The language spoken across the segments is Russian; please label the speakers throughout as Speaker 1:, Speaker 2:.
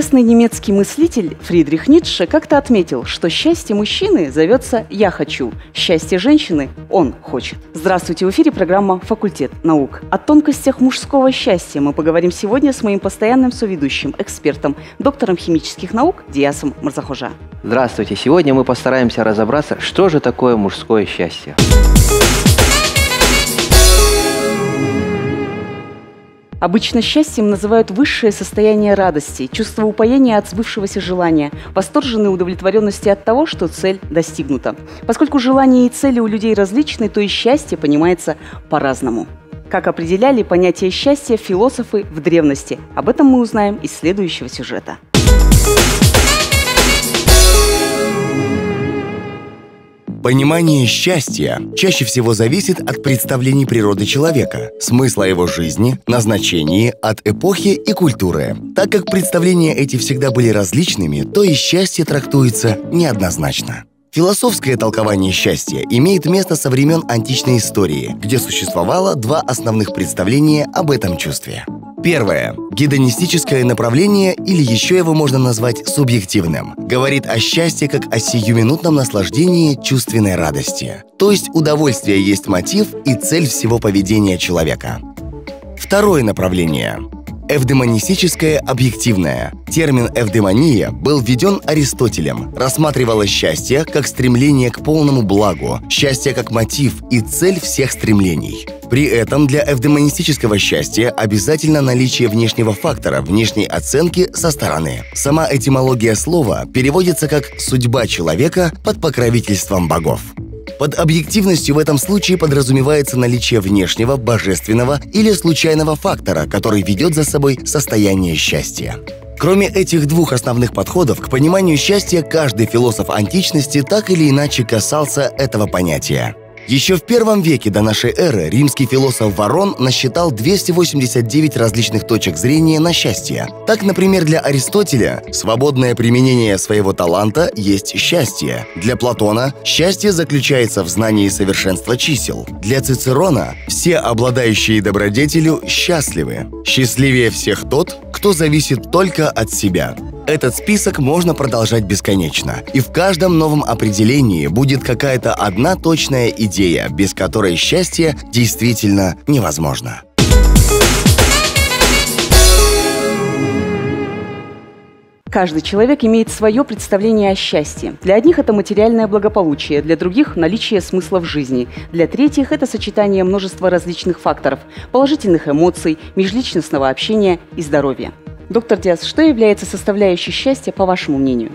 Speaker 1: Известный немецкий мыслитель Фридрих Ницше как-то отметил, что счастье мужчины зовется «я хочу», счастье женщины «он хочет». Здравствуйте, в эфире программа «Факультет наук». О тонкостях мужского счастья мы поговорим сегодня с моим постоянным соведущим, экспертом, доктором химических наук Диасом Марзахожа.
Speaker 2: Здравствуйте, сегодня мы постараемся разобраться, что же такое мужское счастье.
Speaker 1: Обычно счастьем называют высшее состояние радости, чувство упоения от сбывшегося желания, восторженной удовлетворенности от того, что цель достигнута. Поскольку желания и цели у людей различны, то и счастье понимается по-разному. Как определяли понятие счастья философы в древности? Об этом мы узнаем из следующего сюжета.
Speaker 3: Понимание счастья чаще всего зависит от представлений природы человека, смысла его жизни, назначения, от эпохи и культуры. Так как представления эти всегда были различными, то и счастье трактуется неоднозначно. Философское толкование счастья имеет место со времен античной истории, где существовало два основных представления об этом чувстве. Первое. Гедонистическое направление, или еще его можно назвать субъективным, говорит о счастье как о сиюминутном наслаждении чувственной радости. То есть удовольствие есть мотив и цель всего поведения человека. Второе направление Эвдемонистическое объективное. Термин «эвдемония» был введен Аристотелем. Рассматривало счастье как стремление к полному благу, счастье как мотив и цель всех стремлений. При этом для эвдемонистического счастья обязательно наличие внешнего фактора, внешней оценки со стороны. Сама этимология слова переводится как «судьба человека под покровительством богов». Под объективностью в этом случае подразумевается наличие внешнего, божественного или случайного фактора, который ведет за собой состояние счастья. Кроме этих двух основных подходов к пониманию счастья, каждый философ античности так или иначе касался этого понятия. Еще в первом веке до нашей эры римский философ Ворон насчитал 289 различных точек зрения на счастье. Так, например, для Аристотеля свободное применение своего таланта есть счастье. Для Платона счастье заключается в знании совершенства чисел. Для Цицерона все обладающие добродетелю счастливы. Счастливее всех тот, кто зависит только от себя. Этот список можно продолжать бесконечно, и в каждом новом определении будет какая-то одна точная идея, без которой счастье действительно невозможно.
Speaker 1: Каждый человек имеет свое представление о счастье. Для одних это материальное благополучие, для других – наличие смысла в жизни, для третьих – это сочетание множества различных факторов – положительных эмоций, межличностного общения и здоровья. Доктор Диас, что является составляющей счастья, по вашему мнению?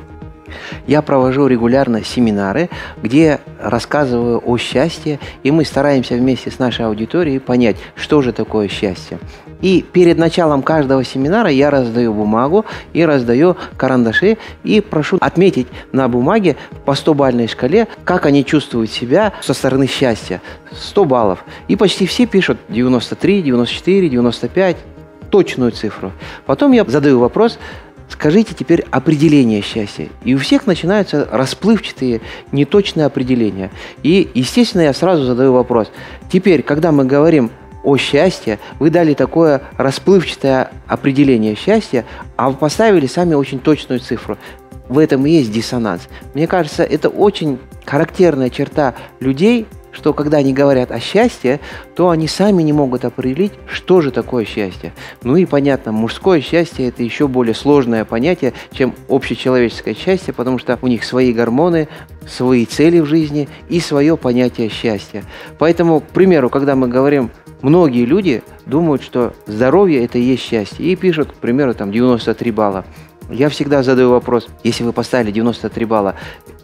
Speaker 2: Я провожу регулярно семинары, где рассказываю о счастье, и мы стараемся вместе с нашей аудиторией понять, что же такое счастье. И перед началом каждого семинара я раздаю бумагу и раздаю карандаши и прошу отметить на бумаге по 100-бальной шкале, как они чувствуют себя со стороны счастья. 100 баллов. И почти все пишут 93, 94, 95 точную цифру. Потом я задаю вопрос, скажите теперь определение счастья. И у всех начинаются расплывчатые, неточные определения. И, естественно, я сразу задаю вопрос. Теперь, когда мы говорим о счастье, вы дали такое расплывчатое определение счастья, а вы поставили сами очень точную цифру. В этом и есть диссонанс. Мне кажется, это очень характерная черта людей, что когда они говорят о счастье, то они сами не могут определить, что же такое счастье. Ну и понятно, мужское счастье – это еще более сложное понятие, чем общечеловеческое счастье, потому что у них свои гормоны, свои цели в жизни и свое понятие счастья. Поэтому, к примеру, когда мы говорим многие люди думают, что здоровье – это и есть счастье. И пишут, к примеру, там 93 балла. Я всегда задаю вопрос, если вы поставили 93 балла,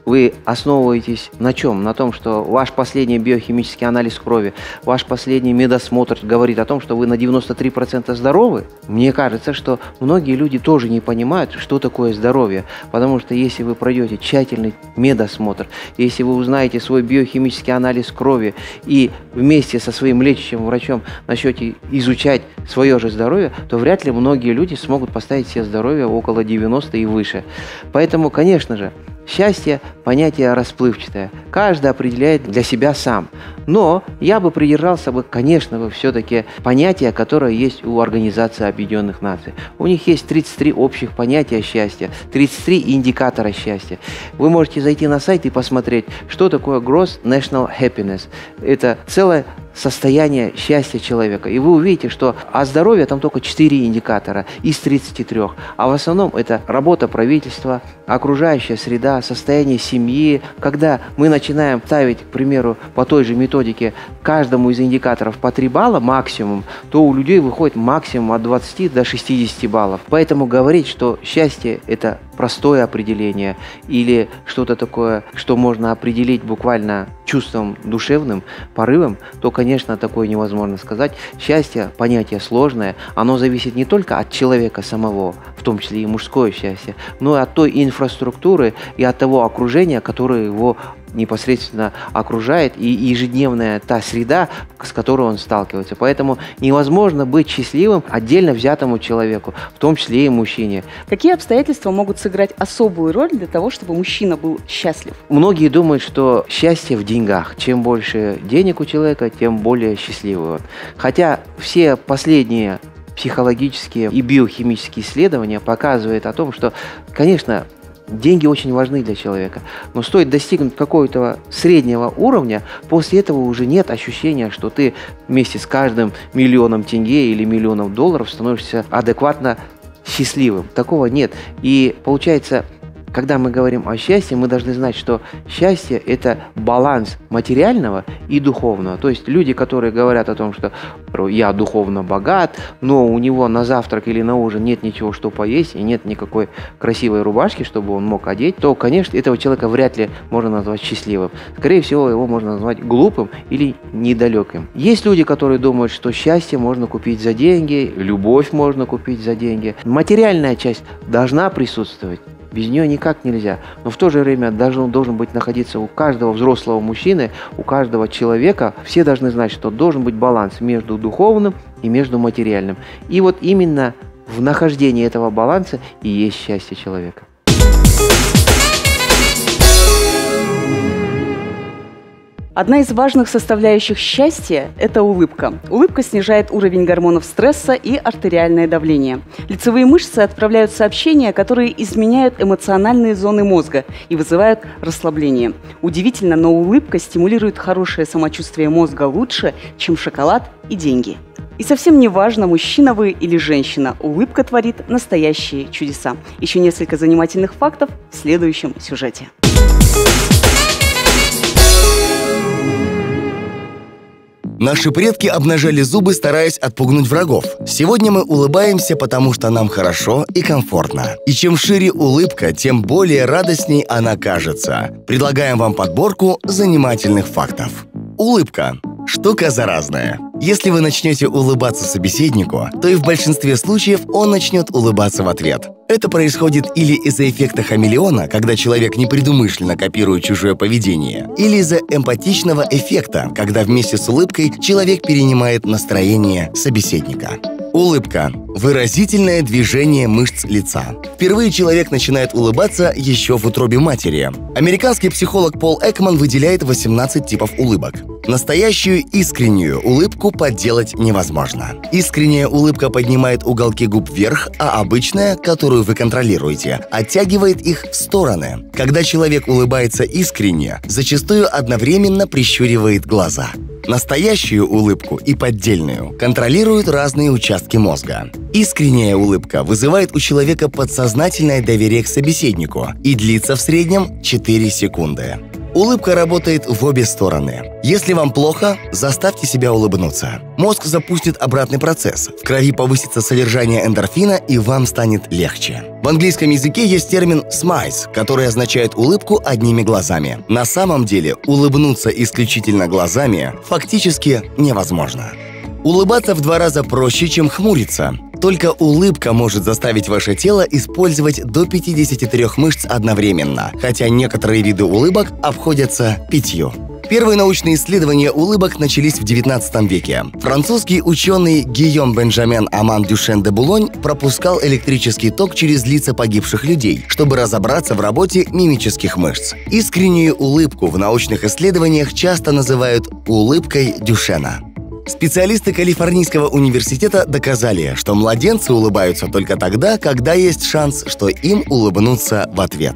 Speaker 2: вы основываетесь на чем? На том, что ваш последний биохимический анализ крови, ваш последний медосмотр говорит о том, что вы на 93% здоровы? Мне кажется, что многие люди тоже не понимают, что такое здоровье. Потому что если вы пройдете тщательный медосмотр, если вы узнаете свой биохимический анализ крови и вместе со своим лечащим врачом начнете изучать свое же здоровье, то вряд ли многие люди смогут поставить себе здоровье около 90 и выше. Поэтому, конечно же, Счастье – понятие расплывчатое. Каждый определяет для себя сам. Но я бы придержался бы, конечно, бы все-таки понятия, которое есть у Организации Объединенных Наций. У них есть 33 общих понятия счастья, 33 индикатора счастья. Вы можете зайти на сайт и посмотреть, что такое Gross National Happiness. Это целая состояние счастья человека. И вы увидите, что о здоровье там только 4 индикатора из 33. А в основном это работа правительства, окружающая среда, состояние семьи. Когда мы начинаем ставить, к примеру, по той же методике каждому из индикаторов по 3 балла максимум, то у людей выходит максимум от 20 до 60 баллов. Поэтому говорить, что счастье – это простое определение или что-то такое, что можно определить буквально чувством душевным, порывом, то, конечно, такое невозможно сказать. Счастье – понятие сложное, оно зависит не только от человека самого, в том числе и мужское счастье, но и от той инфраструктуры и от того окружения, которое его непосредственно окружает и ежедневная та среда, с которой он сталкивается. Поэтому невозможно быть счастливым отдельно взятому человеку, в том числе и мужчине.
Speaker 1: Какие обстоятельства могут сыграть особую роль для того, чтобы мужчина был счастлив?
Speaker 2: Многие думают, что счастье в деньгах. Чем больше денег у человека, тем более счастливый он. Хотя все последние психологические и биохимические исследования показывают о том, что, конечно, Деньги очень важны для человека, но стоит достигнуть какого-то среднего уровня, после этого уже нет ощущения, что ты вместе с каждым миллионом тенге или миллионом долларов становишься адекватно счастливым. Такого нет. И получается, когда мы говорим о счастье, мы должны знать, что счастье – это баланс материального и духовного. То есть люди, которые говорят о том, что я духовно богат, но у него на завтрак или на ужин нет ничего, что поесть, и нет никакой красивой рубашки, чтобы он мог одеть, то, конечно, этого человека вряд ли можно назвать счастливым. Скорее всего, его можно назвать глупым или недалеким. Есть люди, которые думают, что счастье можно купить за деньги, любовь можно купить за деньги. Материальная часть должна присутствовать. Без нее никак нельзя. Но в то же время должен, должен быть находиться у каждого взрослого мужчины, у каждого человека. Все должны знать, что должен быть баланс между духовным и между материальным. И вот именно в нахождении этого баланса и есть счастье человека.
Speaker 1: Одна из важных составляющих счастья – это улыбка. Улыбка снижает уровень гормонов стресса и артериальное давление. Лицевые мышцы отправляют сообщения, которые изменяют эмоциональные зоны мозга и вызывают расслабление. Удивительно, но улыбка стимулирует хорошее самочувствие мозга лучше, чем шоколад и деньги. И совсем не важно, мужчина вы или женщина, улыбка творит настоящие чудеса. Еще несколько занимательных фактов в следующем сюжете.
Speaker 3: Наши предки обнажали зубы, стараясь отпугнуть врагов. Сегодня мы улыбаемся, потому что нам хорошо и комфортно. И чем шире улыбка, тем более радостней она кажется. Предлагаем вам подборку занимательных фактов. Улыбка Штука заразная. Если вы начнете улыбаться собеседнику, то и в большинстве случаев он начнет улыбаться в ответ. Это происходит или из-за эффекта хамелеона, когда человек непредумышленно копирует чужое поведение, или из-за эмпатичного эффекта, когда вместе с улыбкой человек перенимает настроение собеседника. Улыбка – выразительное движение мышц лица. Впервые человек начинает улыбаться еще в утробе матери. Американский психолог Пол Экман выделяет 18 типов улыбок. Настоящую искреннюю улыбку подделать невозможно. Искренняя улыбка поднимает уголки губ вверх, а обычная, которую вы контролируете, оттягивает их в стороны. Когда человек улыбается искренне, зачастую одновременно прищуривает глаза. Настоящую улыбку и поддельную контролируют разные участки мозга. Искренняя улыбка вызывает у человека подсознательное доверие к собеседнику и длится в среднем 4 секунды. Улыбка работает в обе стороны. Если вам плохо, заставьте себя улыбнуться. Мозг запустит обратный процесс. В крови повысится содержание эндорфина, и вам станет легче. В английском языке есть термин «smiles», который означает улыбку одними глазами. На самом деле, улыбнуться исключительно глазами фактически невозможно. Улыбаться в два раза проще, чем хмуриться. Только улыбка может заставить ваше тело использовать до 53 мышц одновременно, хотя некоторые виды улыбок обходятся пятью. Первые научные исследования улыбок начались в 19 веке. Французский ученый Гийом Бенджамен Аман Дюшен де Булонь пропускал электрический ток через лица погибших людей, чтобы разобраться в работе мимических мышц. Искреннюю улыбку в научных исследованиях часто называют улыбкой Дюшена. Специалисты Калифорнийского университета доказали, что младенцы улыбаются только тогда, когда есть шанс, что им улыбнутся в ответ.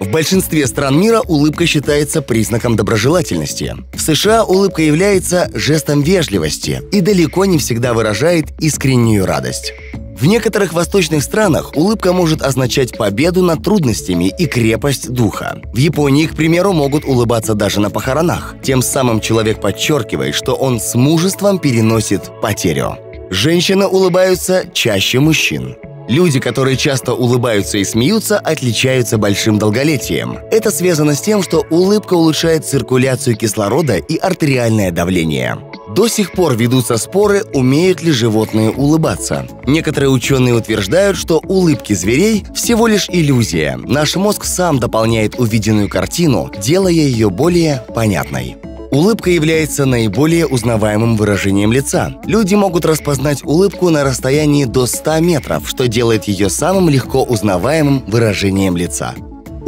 Speaker 3: В большинстве стран мира улыбка считается признаком доброжелательности. В США улыбка является жестом вежливости и далеко не всегда выражает искреннюю радость. В некоторых восточных странах улыбка может означать победу над трудностями и крепость духа. В Японии, к примеру, могут улыбаться даже на похоронах. Тем самым человек подчеркивает, что он с мужеством переносит потерю. Женщины улыбаются чаще мужчин. Люди, которые часто улыбаются и смеются, отличаются большим долголетием. Это связано с тем, что улыбка улучшает циркуляцию кислорода и артериальное давление. До сих пор ведутся споры, умеют ли животные улыбаться. Некоторые ученые утверждают, что улыбки зверей всего лишь иллюзия. Наш мозг сам дополняет увиденную картину, делая ее более понятной. Улыбка является наиболее узнаваемым выражением лица. Люди могут распознать улыбку на расстоянии до 100 метров, что делает ее самым легко узнаваемым выражением лица.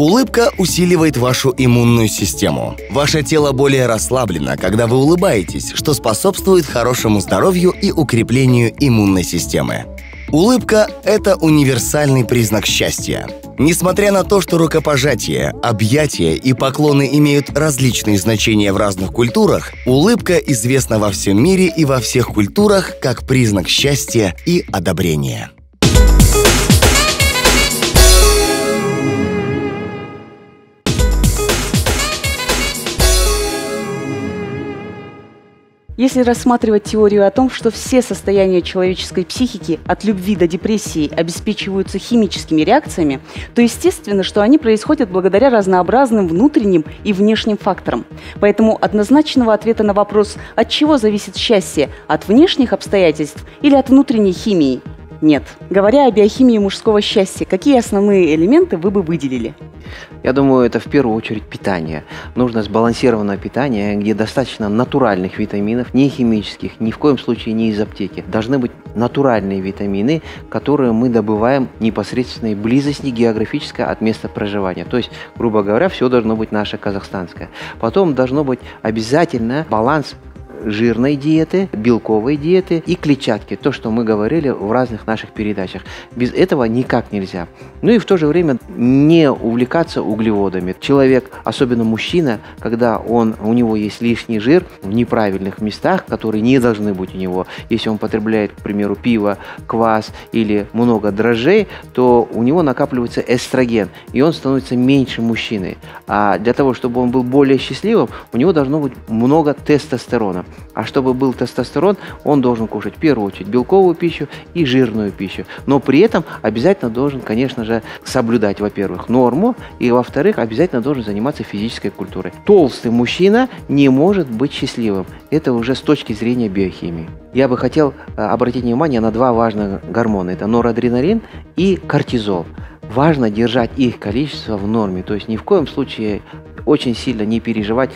Speaker 3: Улыбка усиливает вашу иммунную систему. Ваше тело более расслаблено, когда вы улыбаетесь, что способствует хорошему здоровью и укреплению иммунной системы. Улыбка – это универсальный признак счастья. Несмотря на то, что рукопожатие, объятия и поклоны имеют различные значения в разных культурах, улыбка известна во всем мире и во всех культурах как признак счастья и одобрения.
Speaker 1: Если рассматривать теорию о том, что все состояния человеческой психики от любви до депрессии обеспечиваются химическими реакциями, то естественно, что они происходят благодаря разнообразным внутренним и внешним факторам. Поэтому однозначного ответа на вопрос, от чего зависит счастье, от внешних обстоятельств или от внутренней химии, нет. Говоря о биохимии мужского счастья, какие основные элементы вы бы выделили?
Speaker 2: Я думаю, это в первую очередь питание. Нужно сбалансированное питание, где достаточно натуральных витаминов, не химических, ни в коем случае не из аптеки. Должны быть натуральные витамины, которые мы добываем непосредственной близости географической от места проживания. То есть, грубо говоря, все должно быть наше казахстанское. Потом должно быть обязательно баланс жирной диеты, белковой диеты и клетчатки. То, что мы говорили в разных наших передачах. Без этого никак нельзя. Ну и в то же время не увлекаться углеводами. Человек, особенно мужчина, когда он, у него есть лишний жир в неправильных местах, которые не должны быть у него, если он потребляет, к примеру, пиво, квас или много дрожжей, то у него накапливается эстроген, и он становится меньше мужчиной. А для того, чтобы он был более счастливым, у него должно быть много тестостерона. А чтобы был тестостерон, он должен кушать в первую очередь белковую пищу и жирную пищу. Но при этом обязательно должен, конечно же, соблюдать, во-первых, норму, и, во-вторых, обязательно должен заниматься физической культурой. Толстый мужчина не может быть счастливым. Это уже с точки зрения биохимии. Я бы хотел э, обратить внимание на два важных гормона. Это норадреналин и кортизол важно держать их количество в норме. То есть ни в коем случае очень сильно не переживать.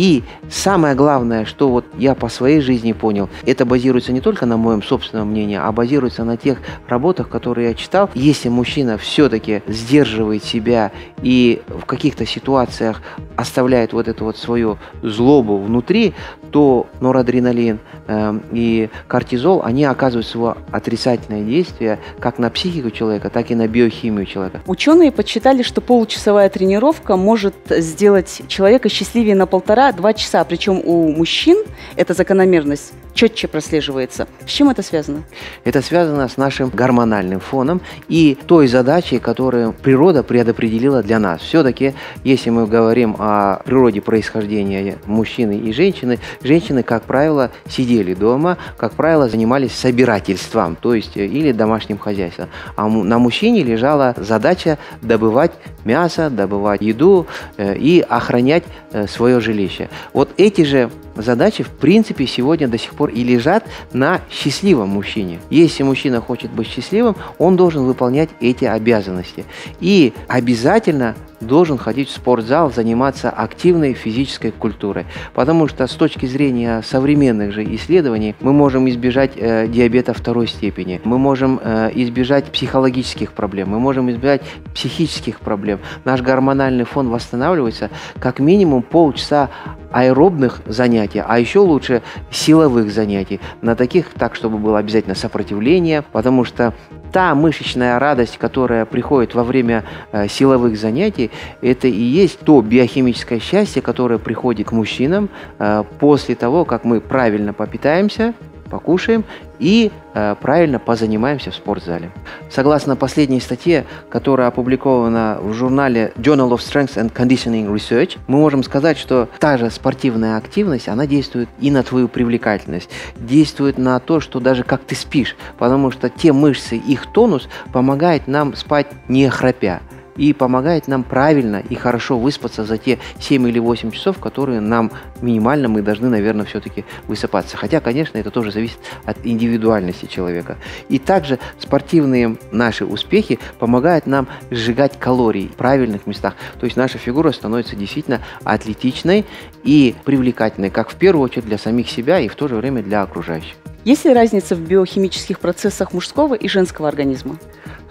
Speaker 2: И самое главное, что вот я по своей жизни понял, это базируется не только на моем собственном мнении, а базируется на тех работах, которые я читал. Если мужчина все-таки сдерживает себя и в каких-то ситуациях оставляет вот эту вот свою злобу внутри, то норадреналин э, и кортизол, они оказывают свое отрицательное действие как на психику человека, так и на биохимию человека.
Speaker 1: Ученые подсчитали, что получасовая тренировка может сделать человека счастливее на полтора-два часа. Причем у мужчин эта закономерность четче прослеживается. С чем это связано?
Speaker 2: Это связано с нашим гормональным фоном и той задачей, которую природа предопределила для нас. Все-таки, если мы говорим о природе происхождения мужчины и женщины, женщины, как правило, сидели дома, как правило, занимались собирательством, то есть э, или домашним хозяйством. А на мужчине лежала задача добывать мясо, добывать еду э, и охранять э, свое жилище. Вот эти же задачи, в принципе, сегодня до сих пор и лежат на счастливом мужчине. Если мужчина хочет быть счастливым, он должен выполнять эти обязанности. И обязательно должен ходить в спортзал, заниматься активной физической культурой. Потому что с точки зрения современных же исследований мы можем избежать э, диабета второй степени, мы можем э, избежать психологических проблем, мы можем избежать психических проблем. Наш гормональный фон восстанавливается как минимум полчаса аэробных занятий, а еще лучше силовых занятий. На таких так, чтобы было обязательно сопротивление, потому что та мышечная радость, которая приходит во время э, силовых занятий, это и есть то биохимическое счастье, которое приходит к мужчинам э, после того, как мы правильно попитаемся, покушаем и э, правильно позанимаемся в спортзале. Согласно последней статье, которая опубликована в журнале Journal of Strength and Conditioning Research, мы можем сказать, что та же спортивная активность, она действует и на твою привлекательность, действует на то, что даже как ты спишь, потому что те мышцы, их тонус помогает нам спать не храпя и помогает нам правильно и хорошо выспаться за те 7 или 8 часов, которые нам минимально мы должны, наверное, все-таки высыпаться. Хотя, конечно, это тоже зависит от индивидуальности человека. И также спортивные наши успехи помогают нам сжигать калории в правильных местах. То есть наша фигура становится действительно атлетичной и привлекательной, как в первую очередь для самих себя и в то же время для окружающих.
Speaker 1: Есть ли разница в биохимических процессах мужского и женского организма?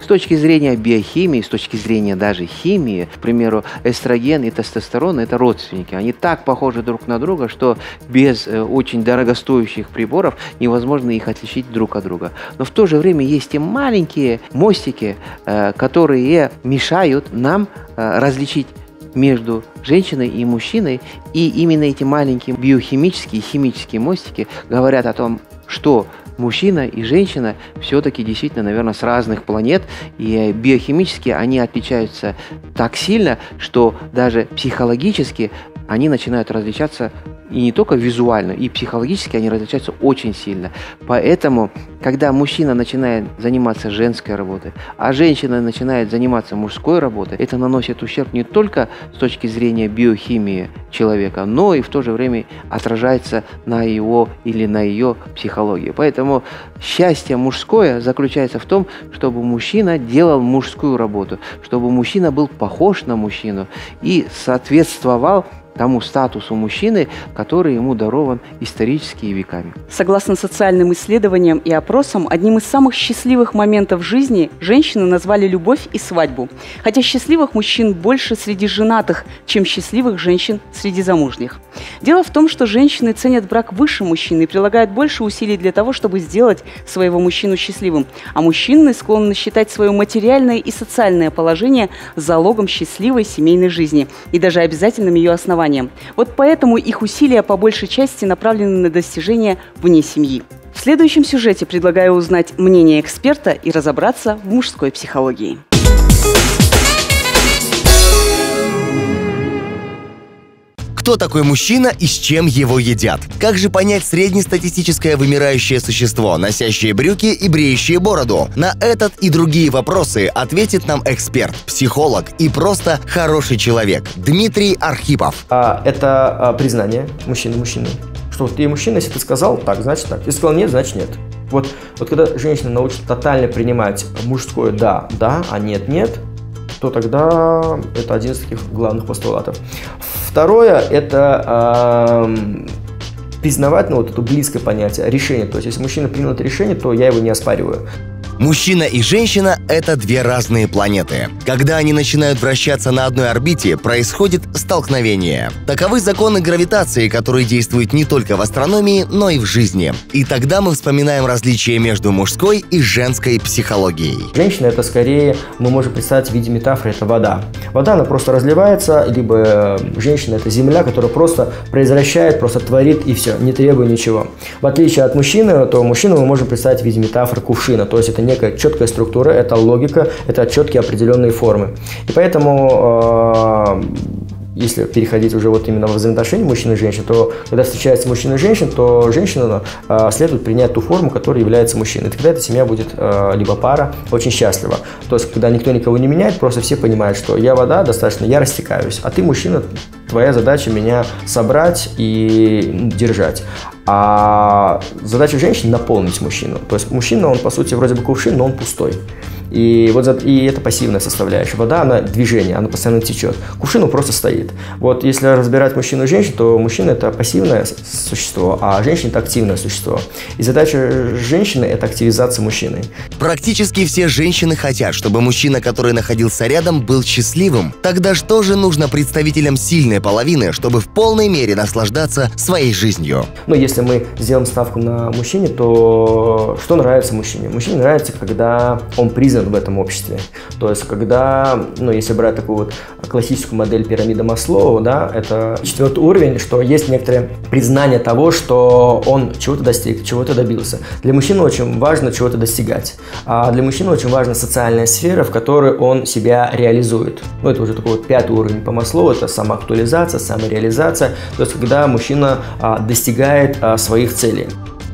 Speaker 2: С точки зрения биохимии, с точки зрения даже химии, к примеру, эстроген и тестостерон – это родственники. Они так похожи друг на друга, что без э, очень дорогостоящих приборов невозможно их отличить друг от друга. Но в то же время есть и маленькие мостики, э, которые мешают нам э, различить между женщиной и мужчиной, и именно эти маленькие биохимические и химические мостики говорят о том, что мужчина и женщина все-таки действительно, наверное, с разных планет, и биохимически они отличаются так сильно, что даже психологически они начинают различаться и не только визуально, и психологически они различаются очень сильно. Поэтому, когда мужчина начинает заниматься женской работой, а женщина начинает заниматься мужской работой, это наносит ущерб не только с точки зрения биохимии человека, но и в то же время отражается на его или на ее психологии. Поэтому счастье мужское заключается в том, чтобы мужчина делал мужскую работу, чтобы мужчина был похож на мужчину и соответствовал тому статусу мужчины, который ему дарован исторически и веками.
Speaker 1: Согласно социальным исследованиям и опросам, одним из самых счастливых моментов жизни женщины назвали любовь и свадьбу. Хотя счастливых мужчин больше среди женатых, чем счастливых женщин среди замужних. Дело в том, что женщины ценят брак выше мужчины и прилагают больше усилий для того, чтобы сделать своего мужчину счастливым. А мужчины склонны считать свое материальное и социальное положение залогом счастливой семейной жизни и даже обязательным ее основанием. Вот поэтому их усилия по большей части направлены на достижение вне семьи. В следующем сюжете предлагаю узнать мнение эксперта и разобраться в мужской психологии.
Speaker 3: Кто такой мужчина и с чем его едят? Как же понять среднестатистическое вымирающее существо, носящее брюки и бреющее бороду? На этот и другие вопросы ответит нам эксперт, психолог и просто хороший человек Дмитрий Архипов.
Speaker 4: А, это а, признание мужчины мужчины. Что ты мужчина, если ты сказал так, значит так. Если сказал нет, значит нет. Вот, вот когда женщина научится тотально принимать мужское «да», «да», а «нет», «нет», то тогда это один из таких главных постулатов. Второе – это признавать ну, вот это близкое понятие решение. То есть, если мужчина принял это решение, то я его не оспариваю.
Speaker 3: Мужчина и женщина – это две разные планеты. Когда они начинают вращаться на одной орбите, происходит столкновение. Таковы законы гравитации, которые действуют не только в астрономии, но и в жизни. И тогда мы вспоминаем различия между мужской и женской психологией.
Speaker 4: Женщина – это скорее, мы можем представить в виде метафоры, это вода. Вода, она просто разливается, либо э, женщина – это земля, которая просто произвращает, просто творит и все, не требуя ничего. В отличие от мужчины, то мужчину мы можем представить в виде метафоры кувшина, то есть это некая четкая структура, это логика, это четкие определенные формы. И поэтому э, если переходить уже вот именно в взаимоотношения мужчин и женщин, то когда встречается мужчина и женщина, то женщина э, следует принять ту форму, которая является мужчиной. И тогда эта семья будет, э, либо пара, очень счастлива. То есть, когда никто никого не меняет, просто все понимают, что я вода, достаточно, я растекаюсь, а ты мужчина, твоя задача меня собрать и держать. А задача женщины наполнить мужчину. То есть мужчина, он по сути вроде бы кувшин, но он пустой. И вот за, и это пассивная составляющая. Вода, она движение, она постоянно течет. Кувшин он просто стоит. Вот если разбирать мужчину и женщину, то мужчина это пассивное существо, а женщина это активное существо. И задача женщины это активизация мужчины.
Speaker 3: Практически все женщины хотят, чтобы мужчина, который находился рядом, был счастливым. Тогда что же нужно представителям сильной половины, чтобы в полной мере наслаждаться своей жизнью?
Speaker 4: Но если мы сделаем ставку на мужчине, то что нравится мужчине? Мужчине нравится, когда он признан в этом обществе. То есть, когда, ну, если брать такую вот классическую модель пирамиды Маслоу, да, это четвертый уровень, что есть некоторое признание того, что он чего-то достиг, чего-то добился. Для мужчины очень важно чего-то достигать. А для мужчины очень важна социальная сфера, в которой он себя реализует. Ну, это уже такой вот пятый уровень по Маслоу, это самоактуализация, самореализация. То есть, когда мужчина а, достигает а, своих целей.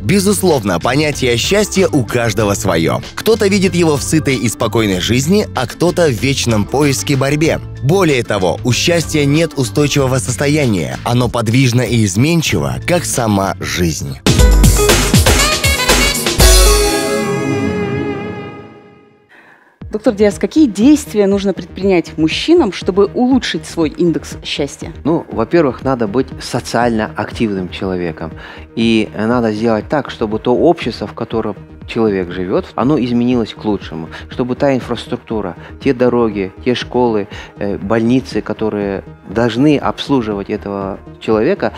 Speaker 3: Безусловно, понятие счастья у каждого свое. Кто-то видит его в сытой и спокойной жизни, а кто-то в вечном поиске борьбе. Более того, у счастья нет устойчивого состояния, оно подвижно и изменчиво, как сама жизнь.
Speaker 1: Доктор Диас, какие действия нужно предпринять мужчинам, чтобы улучшить свой индекс счастья?
Speaker 2: Ну, во-первых, надо быть социально активным человеком. И надо сделать так, чтобы то общество, в котором человек живет, оно изменилось к лучшему, чтобы та инфраструктура, те дороги, те школы, э, больницы, которые должны обслуживать этого человека,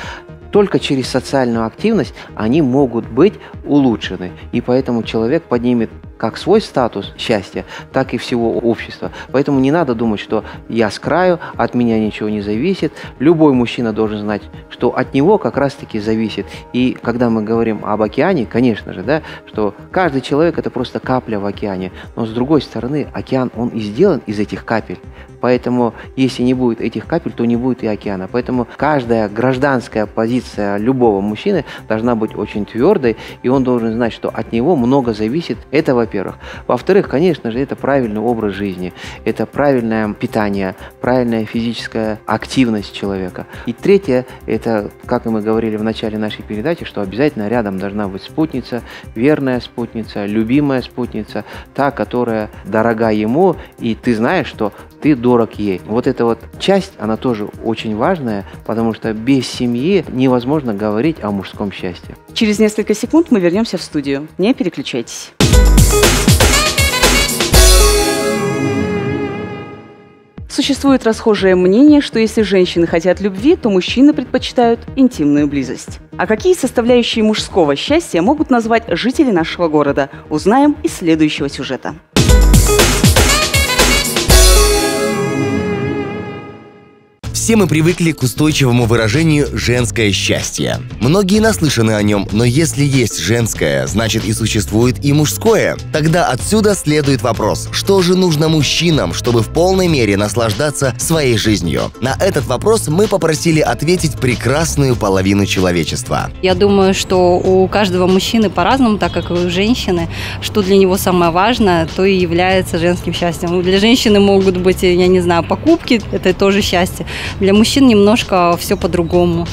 Speaker 2: только через социальную активность они могут быть улучшены. И поэтому человек поднимет как свой статус счастья, так и всего общества. Поэтому не надо думать, что я с краю, от меня ничего не зависит. Любой мужчина должен знать, что от него как раз-таки зависит. И когда мы говорим об океане, конечно же, да, что каждый человек это просто капля в океане. Но с другой стороны, океан, он и сделан из этих капель. Поэтому, если не будет этих капель, то не будет и океана. Поэтому каждая гражданская позиция любого мужчины должна быть очень твердой, и он должен знать, что от него много зависит. Это во-первых. Во-вторых, конечно же, это правильный образ жизни, это правильное питание, правильная физическая активность человека. И третье, это, как мы говорили в начале нашей передачи, что обязательно рядом должна быть спутница, верная спутница, любимая спутница, та, которая дорога ему, и ты знаешь, что ты дорог ей. Вот эта вот часть, она тоже очень важная, потому что без семьи невозможно говорить о мужском счастье.
Speaker 1: Через несколько секунд мы вернемся в студию. Не переключайтесь. Существует расхожее мнение, что если женщины хотят любви, то мужчины предпочитают интимную близость. А какие составляющие мужского счастья могут назвать жители нашего города, узнаем из следующего сюжета.
Speaker 3: Все мы привыкли к устойчивому выражению «женское счастье». Многие наслышаны о нем, но если есть женское, значит и существует и мужское. Тогда отсюда следует вопрос, что же нужно мужчинам, чтобы в полной мере наслаждаться своей жизнью? На этот вопрос мы попросили ответить прекрасную половину человечества.
Speaker 5: Я думаю, что у каждого мужчины по-разному, так как и у женщины, что для него самое важное, то и является женским счастьем. Для женщины могут быть, я не знаю, покупки, это тоже счастье. Для мужчин немножко все по-другому.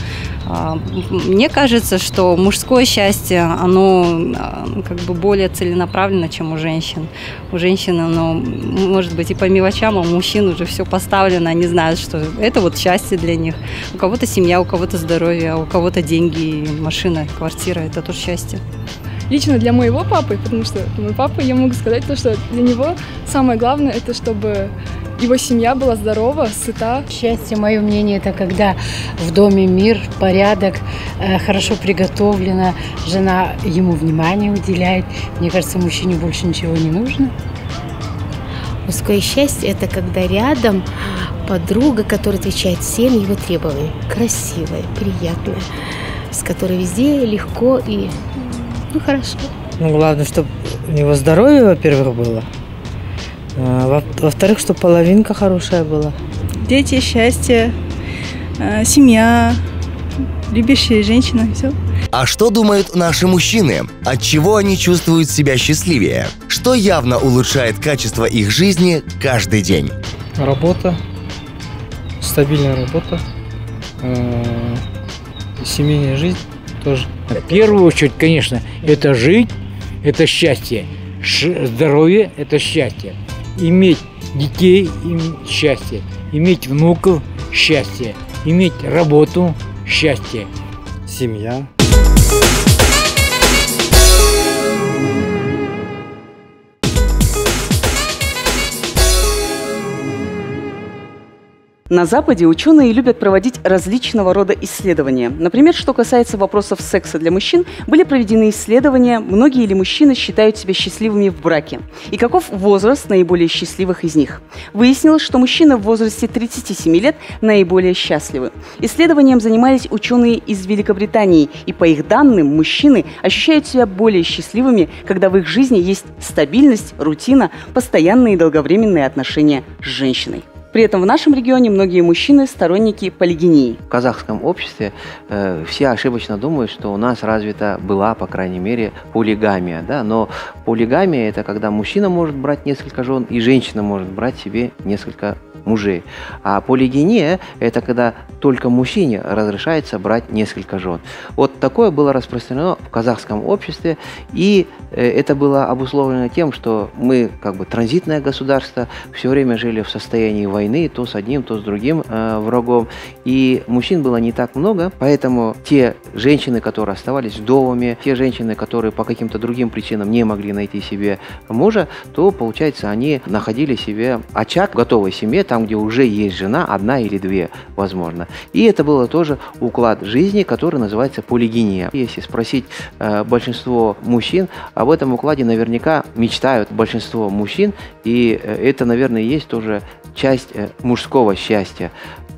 Speaker 5: А, мне кажется, что мужское счастье, оно а, как бы более целенаправленно, чем у женщин. У женщин оно может быть и по мелочам, а у мужчин уже все поставлено, они знают, что это вот счастье для них. У кого-то семья, у кого-то здоровье, а у кого-то деньги, машина, квартира, это тоже счастье.
Speaker 6: Лично для моего папы, потому что мой папа, я могу сказать то, что для него самое главное, это чтобы его семья была здорова, сыта.
Speaker 7: Счастье, мое мнение, это когда в доме мир, порядок, э, хорошо приготовлено, жена ему внимание уделяет. Мне кажется, мужчине больше ничего не нужно.
Speaker 8: Мужское счастье – это когда рядом подруга, которая отвечает всем его требованиям. Красивая, приятная, с которой везде легко и ну, хорошо.
Speaker 9: Ну, главное, чтобы у него здоровье, во-первых, было. А, во-вторых, чтобы половинка хорошая была.
Speaker 10: Дети, счастье, а, семья, любящая женщина, все.
Speaker 3: А что думают наши мужчины? От чего они чувствуют себя счастливее? Что явно улучшает качество их жизни каждый день?
Speaker 11: Работа, стабильная работа, э, семейная жизнь тоже.
Speaker 12: В первую очередь, конечно, это жить, это счастье здоровье – это счастье. Иметь детей – счастье. Иметь внуков – счастье. Иметь работу – счастье.
Speaker 11: Семья.
Speaker 1: На Западе ученые любят проводить различного рода исследования. Например, что касается вопросов секса для мужчин, были проведены исследования, многие ли мужчины считают себя счастливыми в браке, и каков возраст наиболее счастливых из них. Выяснилось, что мужчины в возрасте 37 лет наиболее счастливы. Исследованием занимались ученые из Великобритании, и по их данным, мужчины ощущают себя более счастливыми, когда в их жизни есть стабильность, рутина, постоянные долговременные отношения с женщиной. При этом в нашем регионе многие мужчины сторонники полигинии.
Speaker 2: В казахском обществе э, все ошибочно думают, что у нас развита была, по крайней мере, полигамия. Да? Но полигамия – это когда мужчина может брать несколько жен, и женщина может брать себе несколько мужей. А полигения – это когда только мужчине разрешается брать несколько жен. Вот такое было распространено в казахском обществе, и э, это было обусловлено тем, что мы как бы транзитное государство, все время жили в состоянии войны, то с одним, то с другим э, врагом, и мужчин было не так много, поэтому те женщины, которые оставались вдовами, те женщины, которые по каким-то другим причинам не могли найти себе мужа, то, получается, они находили себе очаг в готовой семье, там, где уже есть жена, одна или две, возможно. И это было тоже уклад жизни, который называется полигения. Если спросить э, большинство мужчин, об этом укладе наверняка мечтают большинство мужчин, и э, это, наверное, есть тоже часть э, мужского счастья.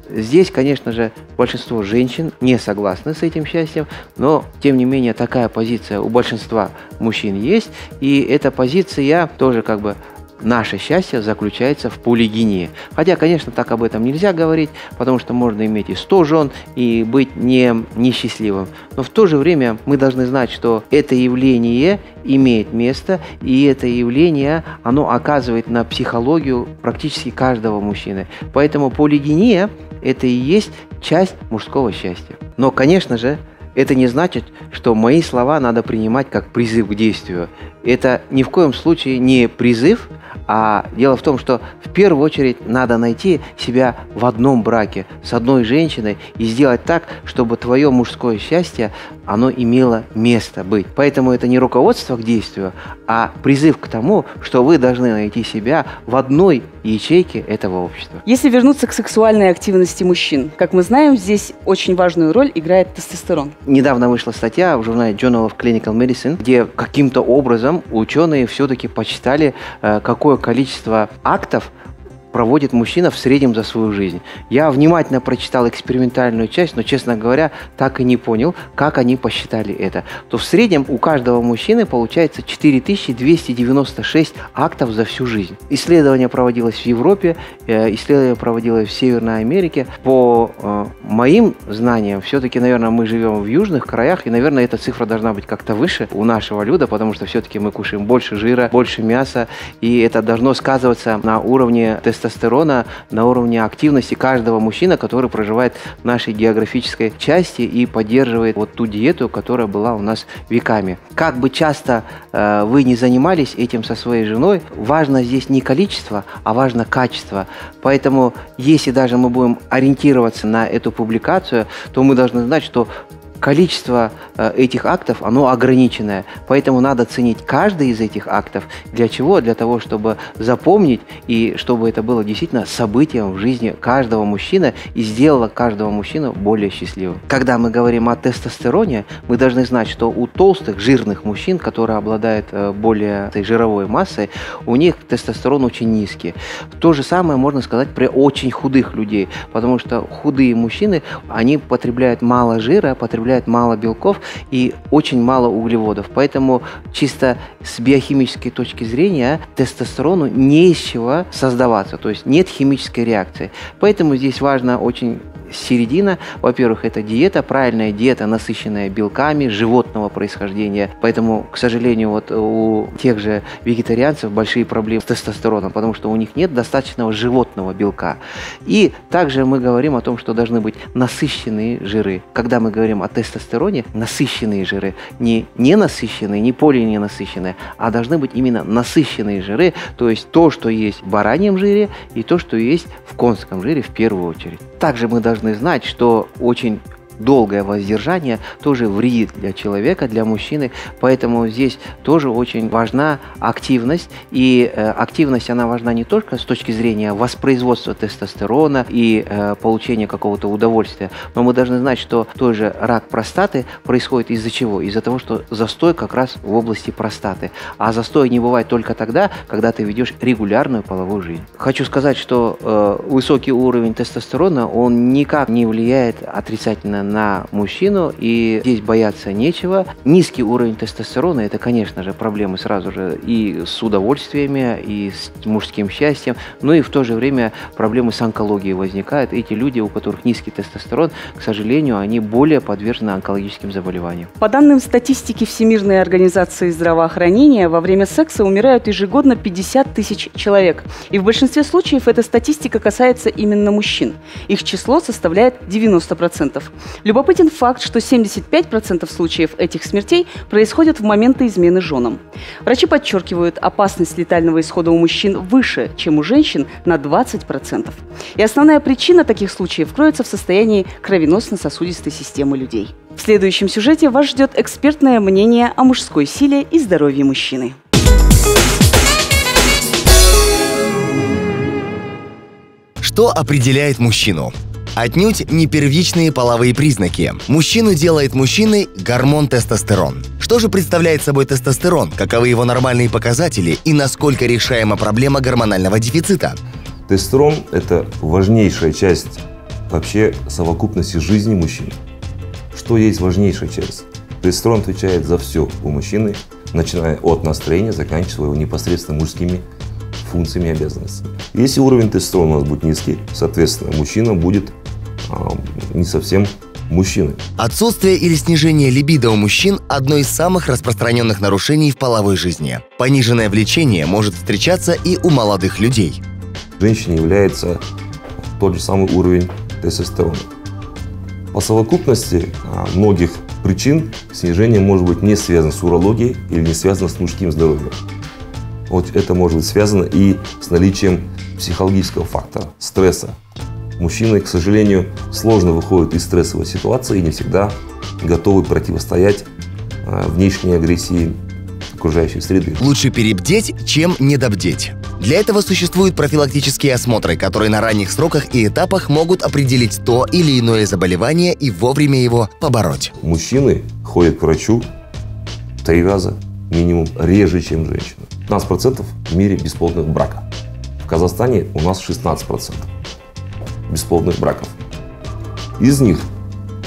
Speaker 2: Здесь, конечно же, большинство женщин не согласны с этим счастьем, но, тем не менее, такая позиция у большинства мужчин есть, и эта позиция тоже как бы наше счастье заключается в полигении. Хотя, конечно, так об этом нельзя говорить, потому что можно иметь и 100 жен и быть не несчастливым. Но в то же время мы должны знать, что это явление имеет место, и это явление, оно оказывает на психологию практически каждого мужчины. Поэтому полигения – это и есть часть мужского счастья. Но, конечно же, это не значит, что мои слова надо принимать как призыв к действию. Это ни в коем случае не призыв, а дело в том, что в первую очередь надо найти себя в одном браке с одной женщиной и сделать так, чтобы твое мужское счастье, оно имело место быть. Поэтому это не руководство к действию, а призыв к тому, что вы должны найти себя в одной ячейке этого общества.
Speaker 1: Если вернуться к сексуальной активности мужчин, как мы знаем, здесь очень важную роль играет тестостерон.
Speaker 2: Недавно вышла статья в журнале Journal of Clinical Medicine, где каким-то образом ученые все-таки почитали, э, какое количество актов проводит мужчина в среднем за свою жизнь. Я внимательно прочитал экспериментальную часть, но, честно говоря, так и не понял, как они посчитали это. То в среднем у каждого мужчины получается 4296 актов за всю жизнь. Исследование проводилось в Европе, э, исследование проводилось в Северной Америке. По э, моим знаниям, все-таки, наверное, мы живем в южных краях, и, наверное, эта цифра должна быть как-то выше у нашего люда, потому что все-таки мы кушаем больше жира, больше мяса, и это должно сказываться на уровне тестостерона тестостерона на уровне активности каждого мужчины, который проживает в нашей географической части и поддерживает вот ту диету, которая была у нас веками. Как бы часто э, вы не занимались этим со своей женой, важно здесь не количество, а важно качество. Поэтому, если даже мы будем ориентироваться на эту публикацию, то мы должны знать, что количество э, этих актов, оно ограниченное. Поэтому надо ценить каждый из этих актов. Для чего? Для того, чтобы запомнить и чтобы это было действительно событием в жизни каждого мужчины и сделало каждого мужчину более счастливым. Когда мы говорим о тестостероне, мы должны знать, что у толстых, жирных мужчин, которые обладают э, более этой жировой массой, у них тестостерон очень низкий. То же самое можно сказать при очень худых людей, потому что худые мужчины, они потребляют мало жира, потребляют потребляют мало белков и очень мало углеводов. Поэтому чисто с биохимической точки зрения тестостерону не из чего создаваться, то есть нет химической реакции. Поэтому здесь важно очень середина. Во-первых, это диета, правильная диета, насыщенная белками животного происхождения. Поэтому, к сожалению, вот у тех же вегетарианцев большие проблемы с тестостероном, потому что у них нет достаточного животного белка. И также мы говорим о том, что должны быть насыщенные жиры. Когда мы говорим о тестостероне, насыщенные жиры, не ненасыщенные, не полиненасыщенные, а должны быть именно насыщенные жиры, то есть то, что есть в бараньем жире и то, что есть в конском жире в первую очередь. Также мы должны знать, что очень долгое воздержание тоже вредит для человека, для мужчины, поэтому здесь тоже очень важна активность, и э, активность, она важна не только с точки зрения воспроизводства тестостерона и э, получения какого-то удовольствия, но мы должны знать, что тоже рак простаты происходит из-за чего? Из-за того, что застой как раз в области простаты, а застой не бывает только тогда, когда ты ведешь регулярную половую жизнь. Хочу сказать, что э, высокий уровень тестостерона, он никак не влияет отрицательно на мужчину, и здесь бояться нечего. Низкий уровень тестостерона – это, конечно же, проблемы сразу же и с удовольствиями, и с мужским счастьем, но и в то же время проблемы с онкологией возникают. Эти люди, у которых низкий тестостерон, к сожалению, они более подвержены онкологическим заболеваниям.
Speaker 1: По данным статистики Всемирной организации здравоохранения, во время секса умирают ежегодно 50 тысяч человек. И в большинстве случаев эта статистика касается именно мужчин. Их число составляет 90%. Любопытен факт, что 75% случаев этих смертей происходят в моменты измены женам. Врачи подчеркивают, опасность летального исхода у мужчин выше, чем у женщин на 20%. И основная причина таких случаев кроется в состоянии кровеносно-сосудистой системы людей. В следующем сюжете вас ждет экспертное мнение о мужской силе и здоровье мужчины.
Speaker 3: Что определяет мужчину? Отнюдь не первичные половые признаки. Мужчину делает мужчиной гормон тестостерон. Что же представляет собой тестостерон, каковы его нормальные показатели и насколько решаема проблема гормонального дефицита?
Speaker 13: Тестостерон – это важнейшая часть вообще совокупности жизни мужчины. Что есть важнейшая часть? Тестостерон отвечает за все у мужчины, начиная от настроения, заканчивая его непосредственно мужскими функциями и обязанностями. Если уровень тестостерона у нас будет низкий, соответственно, мужчина будет не совсем мужчины.
Speaker 3: Отсутствие или снижение либидо у мужчин – одно из самых распространенных нарушений в половой жизни. Пониженное влечение может встречаться и у молодых людей.
Speaker 13: Женщине является тот же самый уровень тестостерона. По совокупности а, многих причин снижение может быть не связано с урологией или не связано с мужским здоровьем. Вот это может быть связано и с наличием психологического фактора, стресса, Мужчины, к сожалению, сложно выходят из стрессовой ситуации и не всегда готовы противостоять э, внешней агрессии окружающей среды.
Speaker 3: Лучше перебдеть, чем недобдеть. Для этого существуют профилактические осмотры, которые на ранних сроках и этапах могут определить то или иное заболевание и вовремя его побороть.
Speaker 13: Мужчины ходят к врачу три раза минимум реже, чем женщины. 15% в мире бесплодных браков. В Казахстане у нас 16% бесплодных браков. Из них,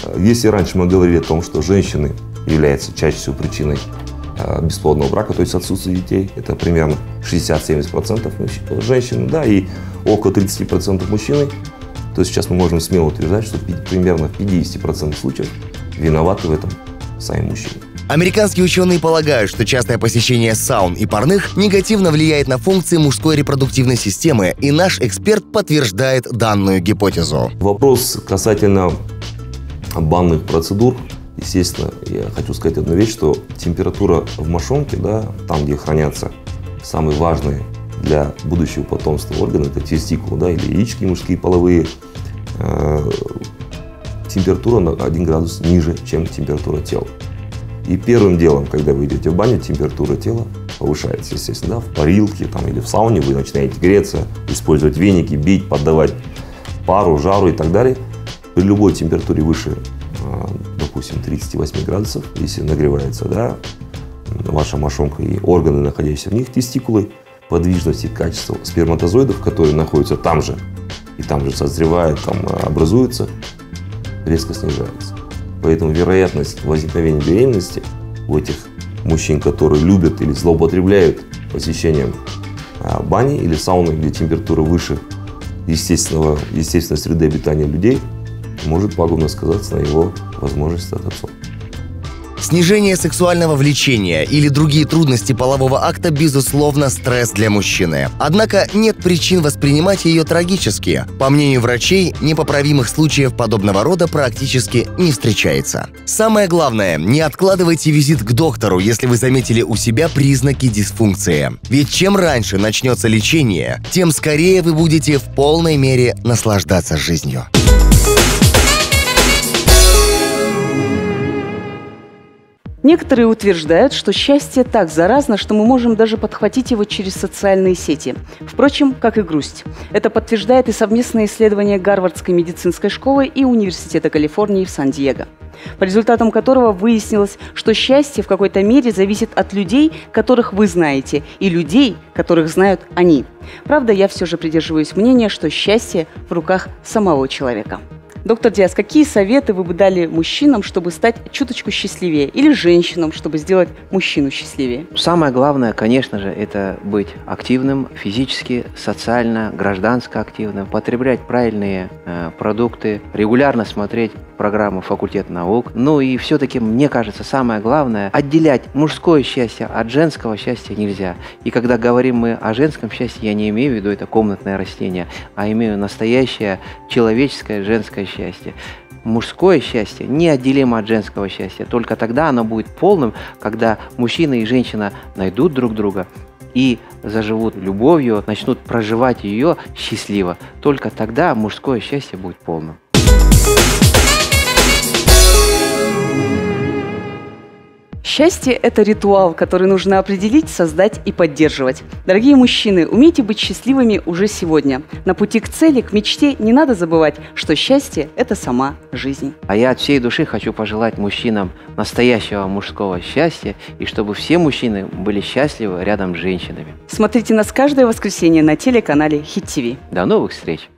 Speaker 13: э, если раньше мы говорили о том, что женщины являются чаще всего причиной э, бесплодного брака, то есть отсутствия детей, это примерно 60-70% женщин, да, и около 30% мужчины, то сейчас мы можем смело утверждать, что примерно в 50% случаев виноваты в этом сами мужчины.
Speaker 3: Американские ученые полагают, что частое посещение саун и парных негативно влияет на функции мужской репродуктивной системы, и наш эксперт подтверждает данную гипотезу.
Speaker 13: Вопрос касательно банных процедур. Естественно, я хочу сказать одну вещь, что температура в мошонке, да, там, где хранятся самые важные для будущего потомства органы, это тестикулы, да, или яички мужские половые, э, температура на 1 градус ниже, чем температура тела. И первым делом, когда вы идете в баню, температура тела повышается, естественно, да, в парилке там, или в сауне вы начинаете греться, использовать веники, бить, поддавать пару, жару и так далее. При любой температуре выше, а, допустим, 38 градусов, если нагревается, да, ваша мошонка и органы, находящиеся в них, тестикулы, подвижность и качество сперматозоидов, которые находятся там же и там же созревают, там образуются, резко снижается. Поэтому вероятность возникновения беременности у этих мужчин, которые любят или злоупотребляют посещением а, бани или сауны, где температура выше естественного, естественной среды обитания людей, может пагубно сказаться на его возможности стать отцом.
Speaker 3: Снижение сексуального влечения или другие трудности полового акта, безусловно, стресс для мужчины. Однако нет причин воспринимать ее трагически. По мнению врачей, непоправимых случаев подобного рода практически не встречается. Самое главное, не откладывайте визит к доктору, если вы заметили у себя признаки дисфункции. Ведь чем раньше начнется лечение, тем скорее вы будете в полной мере наслаждаться жизнью.
Speaker 1: Некоторые утверждают, что счастье так заразно, что мы можем даже подхватить его через социальные сети. Впрочем, как и грусть. Это подтверждает и совместное исследование Гарвардской медицинской школы и Университета Калифорнии в Сан-Диего по результатам которого выяснилось, что счастье в какой-то мере зависит от людей, которых вы знаете, и людей, которых знают они. Правда, я все же придерживаюсь мнения, что счастье в руках самого человека. Доктор Диас, какие советы вы бы дали мужчинам, чтобы стать чуточку счастливее, или женщинам, чтобы сделать мужчину счастливее?
Speaker 2: Самое главное, конечно же, это быть активным, физически, социально, гражданско активным, потреблять правильные э, продукты, регулярно смотреть программу «Факультет наук». Ну и все-таки, мне кажется, самое главное, отделять мужское счастье от женского счастья нельзя. И когда говорим мы о женском счастье, я не имею в виду это комнатное растение, а имею настоящее человеческое женское счастье. Мужское счастье неотделимо от женского счастья. Только тогда оно будет полным, когда мужчина и женщина найдут друг друга и заживут любовью, начнут проживать ее счастливо. Только тогда мужское счастье будет полным.
Speaker 1: Счастье – это ритуал, который нужно определить, создать и поддерживать. Дорогие мужчины, умейте быть счастливыми уже сегодня. На пути к цели, к мечте не надо забывать, что счастье – это сама жизнь.
Speaker 2: А я от всей души хочу пожелать мужчинам настоящего мужского счастья и чтобы все мужчины были счастливы рядом с женщинами.
Speaker 1: Смотрите нас каждое воскресенье на телеканале Хит ТВ.
Speaker 2: До новых встреч!